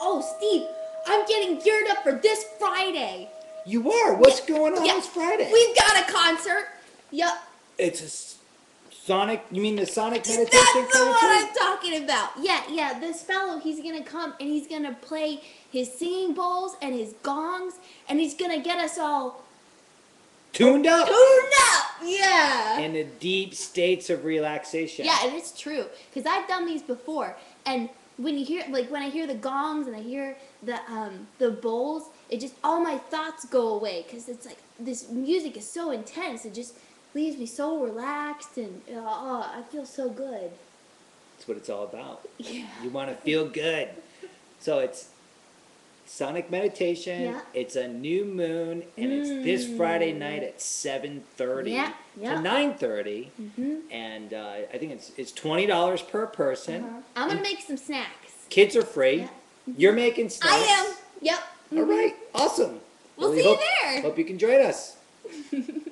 Oh, Steve, I'm getting geared up for this Friday. You are. What's going on Yeah, this Friday? We've got a concert. Yep. it's a Sonic. You mean the Sonic That's meditation the kind of one? I'm talking about. Yeah, yeah. This fellow, he's gonna come and he's gonna play his singing bowls and his gongs, and he's gonna get us all Tuned up. tuned up. In deep states of relaxation. Yeah, and it's true because I've done these before, and when you hear like when I hear the gongs and I hear the um the bowls, it just all my thoughts go away because it's like this music is so intense. It just leaves me so relaxed and oh, I feel so good. That's what it's all about. Yeah. You want to feel good. So it's Sonic meditation. Yeah. It's a new moon, and it's this Friday night at seven thirty Yeah, yeah. to nine thirty, Mhm. and uh, I think it's it's twenty dollars per person. Uh-huh. I'm gonna make some snacks. Kids are free. Yeah. You're making snacks. I am. Yep. All right. Awesome. We'll Well, we see you there. Hope you can join us.